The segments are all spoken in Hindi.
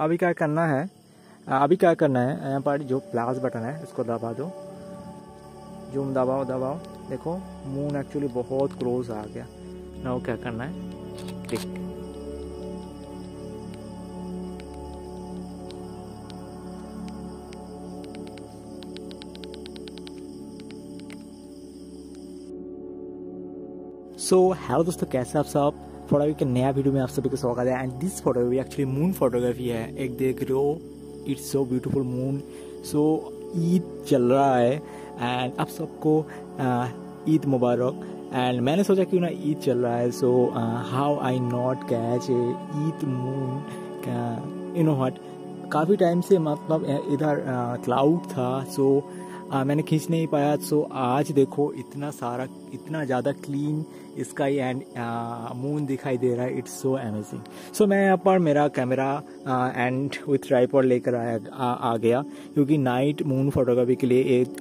अभी क्या करना है? अभी क्या करना है? यहाँ पर जो प्लास बटन है इसको दबा दो। जूम दबाओ दबाओ। देखो मून एक्चुअली बहुत क्लोज आ गया। ना क्या करना है? क्लिक सो so, हेलो दोस्तों कैसे आप सब? फोटोग्राफी के नया वीडियो में आप सभी का स्वागत है। And this photography actually moon photography है। एक देख रहे हो it's so beautiful moon so Eid चल रहा है। एंड आप सबको ईद मुबारक। एंड मैंने सोचा क्यों ना ईद चल रहा है। So how I not catch Eid moon you know हट काफ़ी टाइम से मतलब इधर क्लाउड था। सो आ, मैंने खींच नहीं पाया सो आज देखो इतना सारा इतना ज़्यादा क्लीन स्काई एंड मून दिखाई दे रहा है इट्स सो अमेजिंग सो मैं यहाँ पर मेरा कैमरा एंड विथ ट्राईपॉड लेकर आया आ, आ गया क्योंकि नाइट मून फोटोग्राफी के लिए एक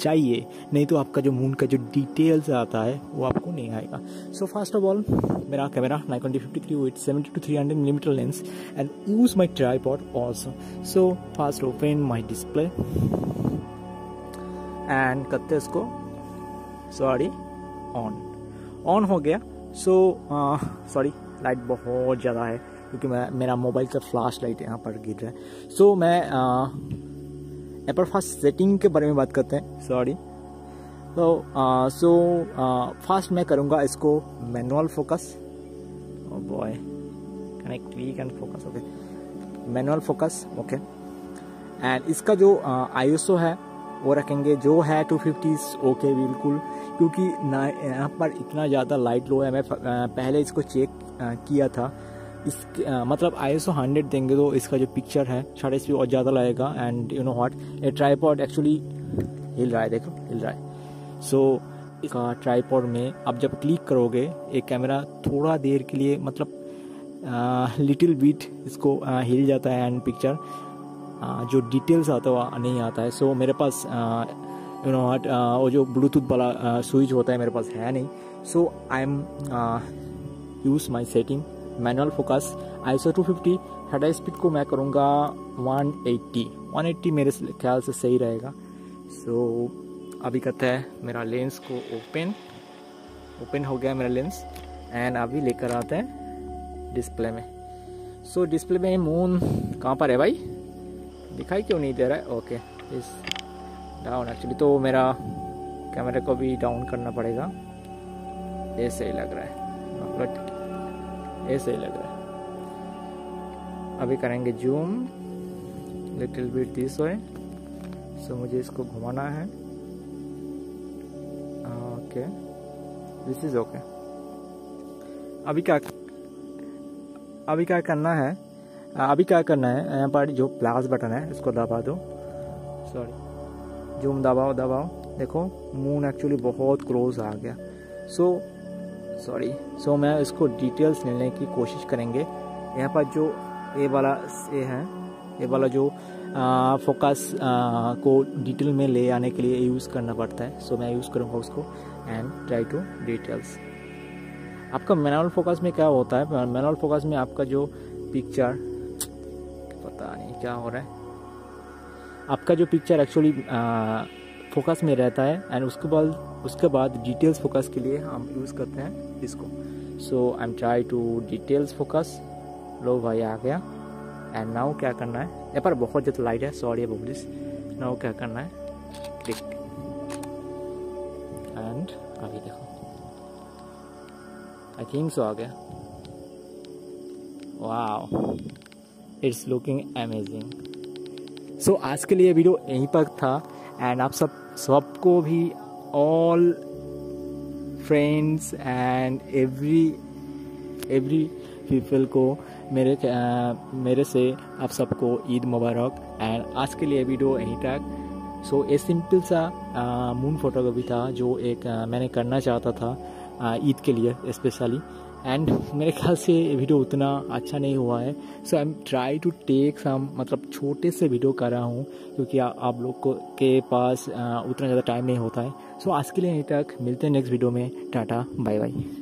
चाहिए नहीं तो आपका जो मून का जो डिटेल्स आता है वो आपको नहीं आएगा. सो फ़र्स्ट ऑफ़ ऑल मेरा camera Nikon D fifty three with seventy to three hundred millimetre lens and use my tripod also so first open my display and करते इसको सॉरी ऑन ऑन हो गया। सो सॉरी लाइट बहुत ज़्यादा है क्योंकि मैं मेरा मोबाइल का फ्लैश लाइट यहाँ पर गिर रहा है। सो so, मैं एपर फास्ट सेटिंग के बारे में बात करते हैं। सॉरी तो सो फास्ट मैं करूँगा इसको manual focus boy can I click and focus okay manual focus okay and इसका जो आईएसओ uh, है वो रखेंगे। जो है टू फिफ्टी ओके बिल्कुल। क्योंकि ना यहाँ पर इतना ज़्यादा लाइट लो है। मैं पहले इसको चेक किया था। इस मतलब आई एस हंड्रेड देंगे तो इसका जो पिक्चर है शायद इस और ज़्यादा लगेगा। एंड यू नो व्हाट ये ट्राईपॉड एक्चुअली हिल रहा है देखो हिल रहा है। सो so, इसका ट्राईपॉड में अब जब क्लिक करोगे एक कैमरा थोड़ा देर के लिए मतलब लिटिल बीट इसको हिल जाता है एंड पिक्चर जो डिटेल्स आता है नहीं आता है। सो so, मेरे पास यू नो हट वो जो ब्लूटूथ वाला स्विच होता है मेरे पास है नहीं। So I am use my setting manual focus I so two fifty हटा स्पीड को मैं करूँगा 180 180 मेरे ख्याल से सही रहेगा। सो so, अभी कहता है मेरा लेंस को ओपन ओपन हो गया मेरा लेंस एंड अभी लेकर आते हैं डिस्प्ले में। सो so, डिस्प्ले में मून कहाँ पर है भाई? दिखाई क्यों नहीं दे रहा है? ओके इस डाउन एक्चुअली तो मेरा कैमरे को भी डाउन करना पड़ेगा। ऐसे ही लग रहा है। बट ऐसे ही लग रहा है। अभी करेंगे zoom little bit this way so मुझे इसको घुमाना है। ओके दिस इज़ ओके अभी क्या अभी क्या करना है? अभी क्या करना है? यहाँ पर जो प्लास बटन है इसको दबा दो। सॉरी जूम दबाओ दबाओ। देखो मून एक्चुअली बहुत क्लोज आ गया। सो सॉरी सो मैं इसको डिटेल्स लेने की कोशिश करेंगे। यहाँ पर जो ए वाला ए है ये वाला जो फोकस को डिटेल में ले आने के लिए यूज़ करना पड़ता है। सो so, मैं यूज़ करूँगा उसको एंड ट्राई टू डिटेल्स आपका मैनुअल फोकस में क्या होता है? मैनुअल फोकस में आपका जो पिक्चर पता नहीं क्या हो रहा है। आपका जो पिक्चर एक्चुअली फोकस में रहता है एंड उसके बाद उसके बाद डिटेल्स फोकस के लिए हम यूज़ करते हैं इसको। So I am try to details focus लो भाई आ गया। एंड नाउ क्या करना है? यहाँ पर बहुत ज़्यादा लाइट है। सॉरी बबलिस नाउ क्या करना है? क्लिक एंड आगे देखो। आई थिंक सो आ गया। वाह इट्स लुकिंग अमेजिंग सो आज के लिए वीडियो यहीं पर था। एंड आप सब सबको भी all friends and every every people को मेरे मेरे से आप सबको ईद मुबारक। एंड आज के लिए वीडियो यहीं तक। सो so, ये सिंपल सा मून फोटोग्राफी था जो एक मैंने करना चाहता था ईद के लिए स्पेशली एंड मेरे ख्याल से ये वीडियो उतना अच्छा नहीं हुआ है। So I am try to take some मतलब छोटे से वीडियो कर रहा हूँ क्योंकि आ, आप लोग को के पास आ, उतना ज़्यादा टाइम नहीं होता है। सो so, आज के लिए यहीं तक मिलते हैं नेक्स्ट वीडियो में। Tata bye bye